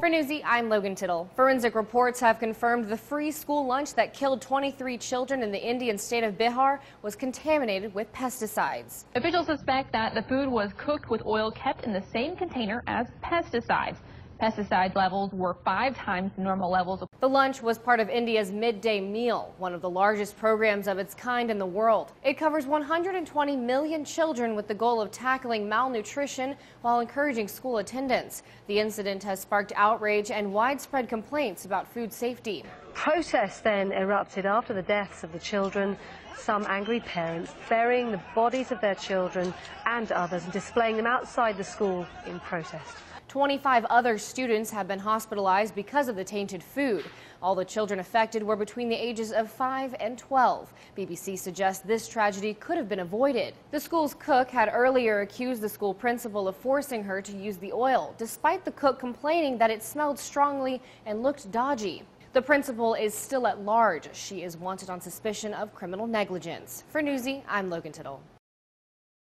For Newsy, I'm Logan Tittle. Forensic reports have confirmed the free school lunch that killed 23 children in the Indian state of Bihar was contaminated with pesticides. Officials suspect that the food was cooked with oil kept in the same container as pesticides. Pesticide levels were five times normal levels. The lunch was part of India's midday meal, one of the largest programs of its kind in the world. It covers 120 million children with the goal of tackling malnutrition while encouraging school attendance. The incident has sparked outrage and widespread complaints about food safety. Protests then erupted after the deaths of the children, some angry parents burying the bodies of their children and others and displaying them outside the school in protest. 25 other students have been hospitalized because of the tainted food. All the children affected were between the ages of 5 and 12. BBC suggests this tragedy could have been avoided. The school's cook had earlier accused the school principal of forcing her to use the oil, despite the cook complaining that it smelled strongly and looked dodgy. The principal is still at large. She is wanted on suspicion of criminal negligence. For Newsy, I'm Logan Tittle.